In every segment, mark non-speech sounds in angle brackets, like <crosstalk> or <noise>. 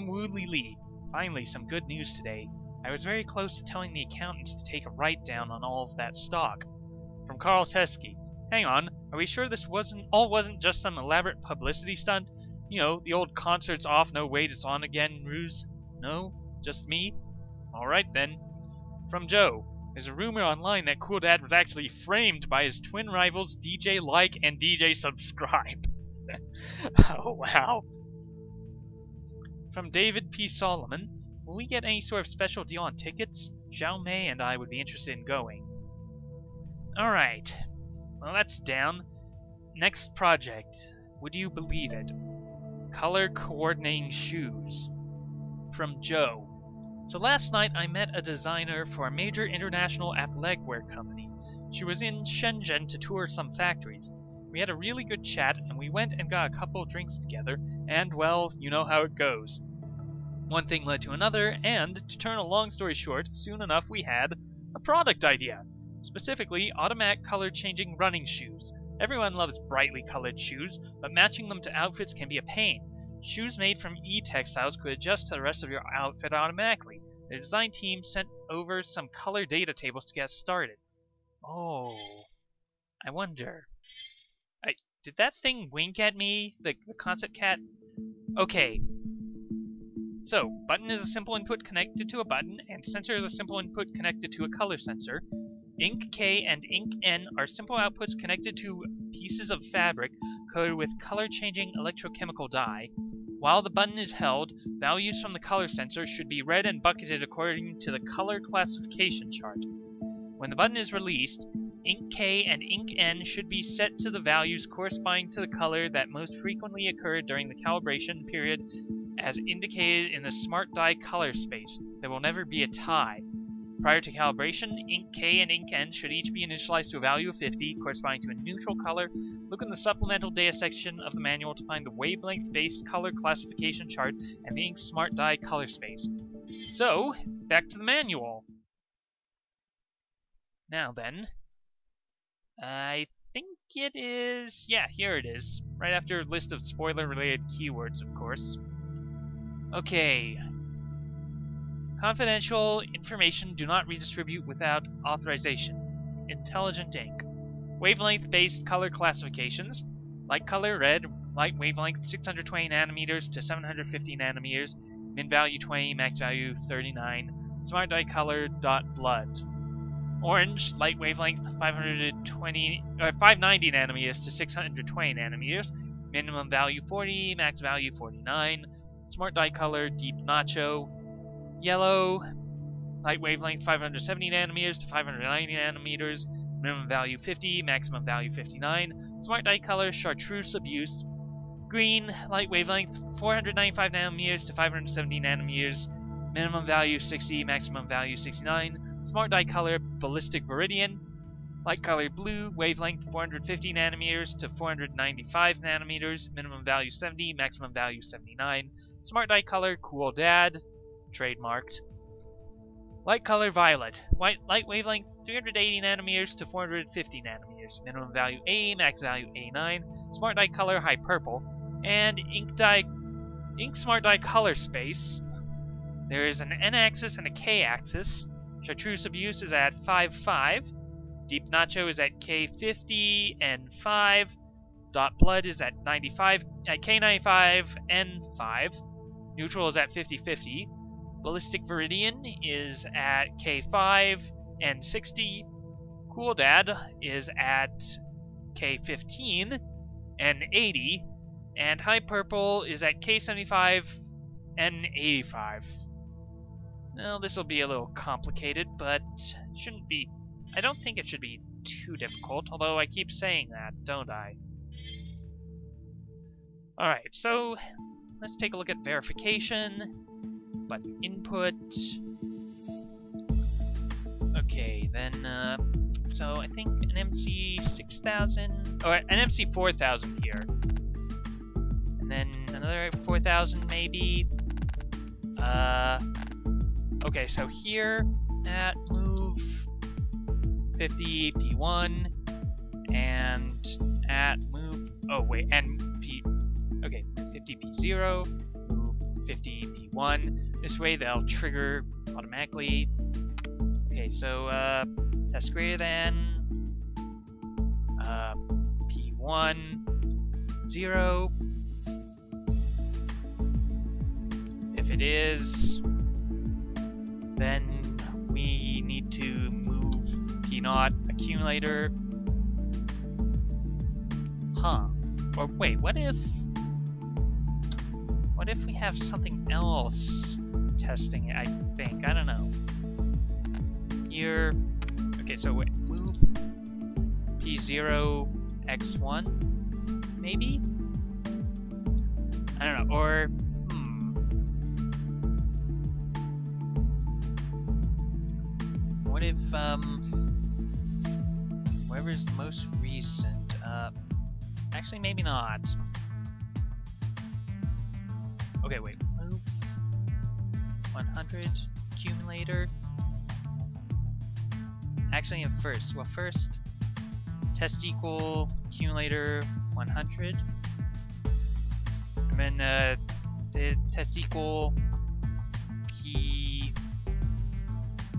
From Woodley Lee. Finally, some good news today. I was very close to telling the accountants to take a write down on all of that stock. From Carl Teskey. Hang on, are we sure this wasn't all wasn't just some elaborate publicity stunt? You know, the old concert's off, no wait, it's on again ruse? No? Just me? Alright then. From Joe. There's a rumor online that Cool Dad was actually framed by his twin rivals DJ Like and DJ Subscribe. <laughs> oh wow. From David P. Solomon, will we get any sort of special deal on tickets? Xiao Mei and I would be interested in going. Alright. Well, that's down. Next project. Would you believe it? Color coordinating shoes. From Joe. So last night I met a designer for a major international athletic wear company. She was in Shenzhen to tour some factories. We had a really good chat, and we went and got a couple drinks together, and, well, you know how it goes. One thing led to another, and, to turn a long story short, soon enough we had a product idea. Specifically, automatic color changing running shoes. Everyone loves brightly colored shoes, but matching them to outfits can be a pain. Shoes made from e-textiles could adjust to the rest of your outfit automatically. The design team sent over some color data tables to get started. Oh, I wonder. I did that thing wink at me? The, the concept cat? Okay. So, button is a simple input connected to a button, and sensor is a simple input connected to a color sensor. Ink K and Ink N are simple outputs connected to pieces of fabric coated with color-changing electrochemical dye. While the button is held, values from the color sensor should be read and bucketed according to the color classification chart. When the button is released, ink K and ink N should be set to the values corresponding to the color that most frequently occurred during the calibration period as indicated in the smart dye color space. There will never be a tie. Prior to calibration, ink K and ink N should each be initialized to a value of 50, corresponding to a neutral color. Look in the supplemental data section of the manual to find the wavelength-based color classification chart and the ink smart dye color space. So, back to the manual. Now then, I think it is... Yeah, here it is. Right after a list of spoiler-related keywords, of course. Okay. Confidential information do not redistribute without authorization. Intelligent ink. Wavelength-based color classifications. Light color, red. Light wavelength, 620 nanometers to 750 nanometers. Min value 20, max value 39. Smart dye color dot blood. Orange, light wavelength 520, or uh, 590 nanometers to 620 nanometers. Minimum value 40, max value 49. Smart Dye color, deep nacho. Yellow, light wavelength 570 nanometers to 590 nanometers. Minimum value 50, maximum value 59. Smart Dye color, chartreuse abuse. Green, light wavelength 495 nanometers to 570 nanometers. Minimum value 60, maximum value 69. Smart Dye color ballistic viridian, light color blue, wavelength 450 nanometers to 495 nanometers, minimum value 70, maximum value 79. Smart dye color cool dad, trademarked. Light color violet, white light wavelength 380 nanometers to 450 nanometers, minimum value A, max value A9. Smart dye color high purple, and ink dye ink smart dye color space. There is an n-axis and a k-axis. Chartreuse Abuse is at 5.5. Deep Nacho is at K50 and 5. Dot Blood is at 95 at K95 and 5. Neutral is at 50-50. Ballistic Viridian is at K5 and 60. Cool Dad is at K15 and 80. And High Purple is at K75 and 85. Well, this will be a little complicated, but shouldn't be... I don't think it should be too difficult, although I keep saying that, don't I? Alright, so let's take a look at verification. But input. Okay, then, uh, so I think an MC 6000, or an MC 4000 here. And then another 4000 maybe. Uh, okay, so here at move 50 P1 and at move, oh wait, and P, okay, 50 P0, move 50 P1. This way they'll trigger automatically. Okay, so, uh, test greater than, uh, P1, 0. If it is, then we need to move P naught accumulator. Huh. Or wait, what if... What if we have something else testing it, I think? I don't know. Here... Okay, so wait, move P0, X1, maybe? I don't know, or... Hmm. What if, um... Whoever's the most recent, uh... Actually, maybe not. Okay, wait. Move. 100. Accumulator. Actually, in first. Well, first, test equal accumulator 100. And then, uh, the test equal key.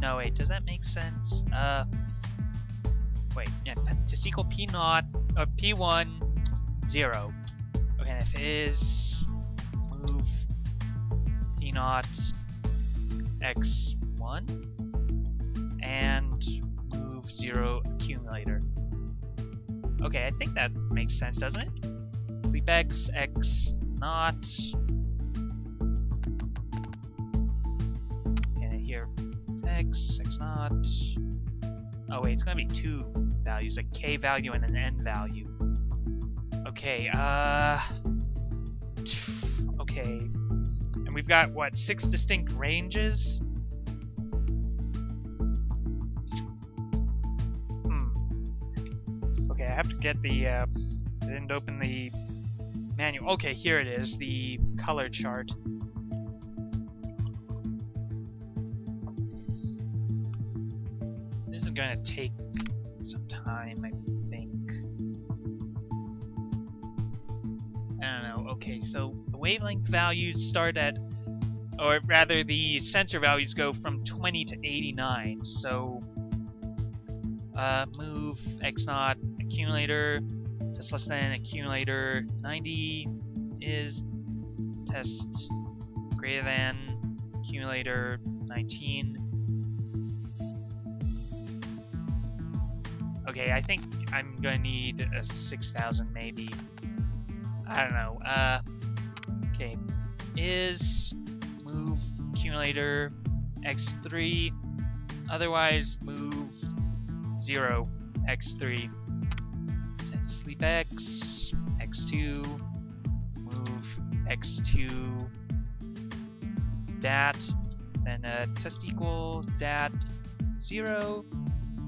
No, wait, does that make sense? Uh, wait, yeah, test equal p naught, or p1, 0. Okay, if it is p naught x1 and move 0 accumulator. Okay, I think that makes sense, doesn't it? Sleep x, x naught. And here, x, x naught. Oh wait, it's gonna be two values, a k value and an n value. Okay, uh... Okay. We've got, what, six distinct ranges? Hmm. Okay, I have to get the, uh... I didn't open the manual. Okay, here it is, the color chart. This is gonna take some time, I think. I don't know. Okay, so the wavelength values start at, or rather the sensor values go from 20 to 89. So, uh, move x naught accumulator test less than accumulator 90 is test greater than accumulator 19. Okay, I think I'm gonna need a 6000 maybe. I don't know. Uh, okay, is accumulator x3, otherwise move 0 x3. Sleep x, x2, move x2, dat, then uh, test equal dat 0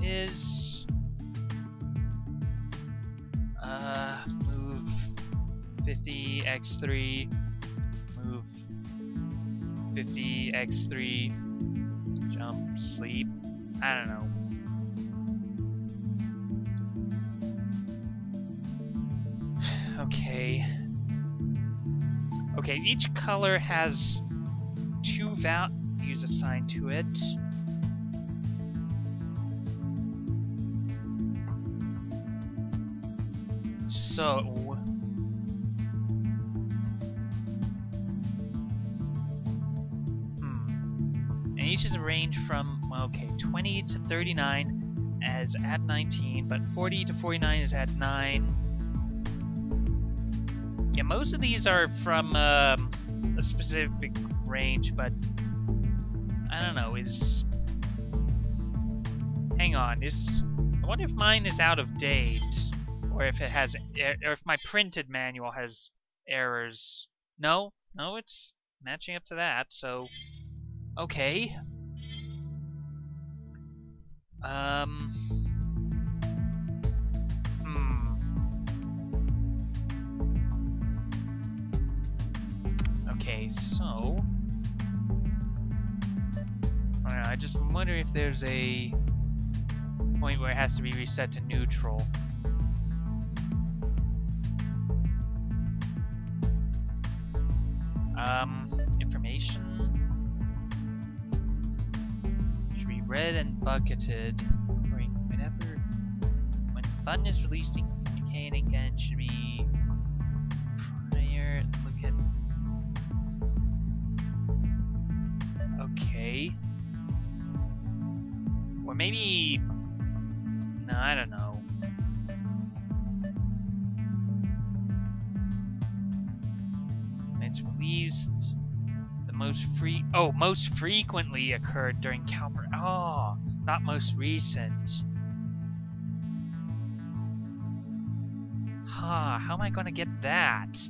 is uh, move 50 x3, move 50 x3, jump, sleep. I don't know. <sighs> Okay. Okay, each color has two values assigned to it. So... Hmm. And each is a range from, well, okay, 20 to 39 as at 19, but 40 to 49 is at 9. Yeah, most of these are from um, a specific range, but I don't know, is... Hang on, is... I wonder if mine is out of date, or if it has, or if my printed manual has errors. No? no, it's matching up to that, so... Okay. Um... Hmm. Okay, so... I don't know, I just wonder if there's a point where it has to be reset to neutral. Um, read and bucketed whenever when fun is released in communicating and should be prior look at okay. Or maybe no I don't know oh most frequently occurred during Calmer oh not most recent. Huh how am I gonna get that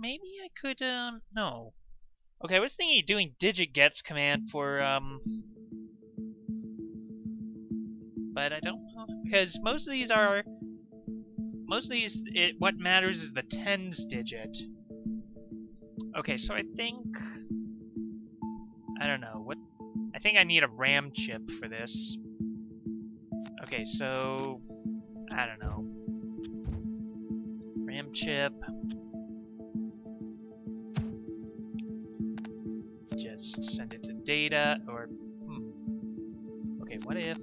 maybe I could, um, no. Okay, I was thinking of doing digit gets command for, um, but I don't know, because most of these are, most of these, it, what matters is the tens digit. Okay, so I think, I don't know, what, I think I need a RAM chip for this. Okay, so, I don't know. RAM chip. Just send it to data, or, hmm. Okay, what if,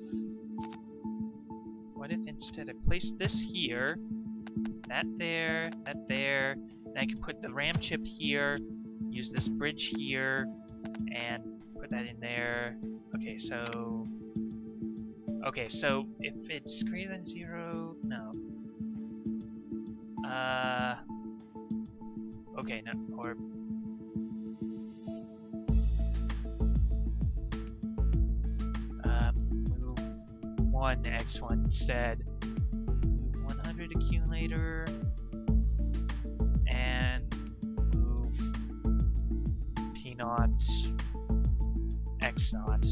what if instead I place this here, that there, that there, then I can put the RAM chip here, use this bridge here, and put that in there. Okay, so, okay, so if it's greater than zero, no, uh. Okay, no, or. One X1 instead. Move 100 accumulator. And move P naught X naught.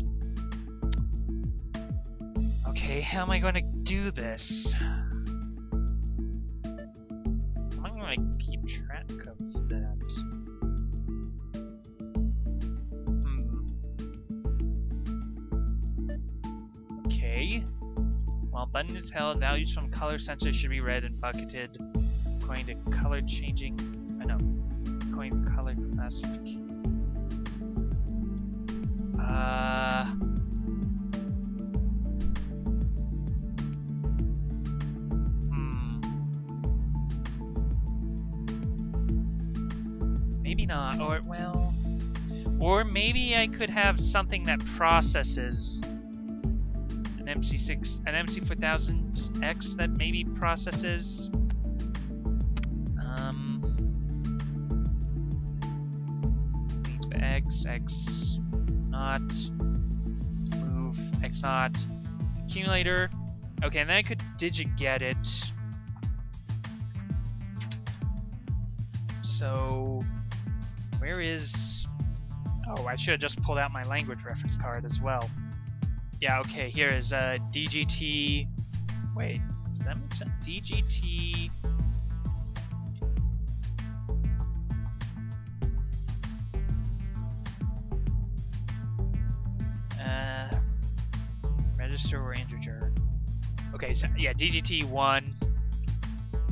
Okay, how am I going to do this? Am I going to keep track of that? Button is held, values from color sensor should be read and bucketed according to color changing. I know. According to color classification. Uh. hmm. Maybe not, or, well... Or maybe I could have something that processes an MC6, an MC4000X that maybe processes... Um... X, X not, move, X not, accumulator. Okay, and then I could digit get it. So, where is... Oh, I should have just pulled out my language reference card as well. Yeah, okay, here is uh, DGT... Wait, does that make sense? DGT... Uh, register or integer. Okay, so yeah, DGT 1,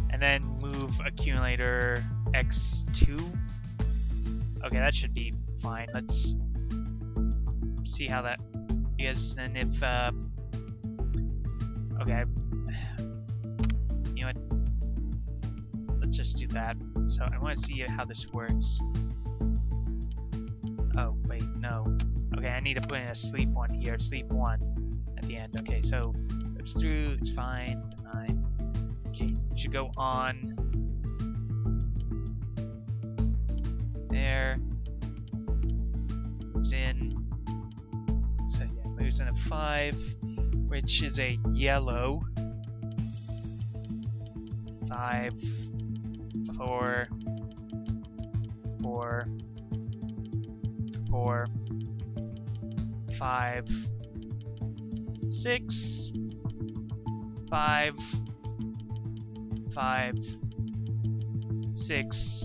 and then move accumulator X2. Okay, that should be fine. Let's see how that is, and if, uh, okay, you know what, let's just do that. So I want to see how this works. Oh, wait, no. Okay, I need to put in a sleep one here, sleep one at the end. Okay, so it's through, it's fine, fine. Okay, should go on 5, which is a yellow. 5, 4, 4, 4, 5, 6, 5, 5, 6,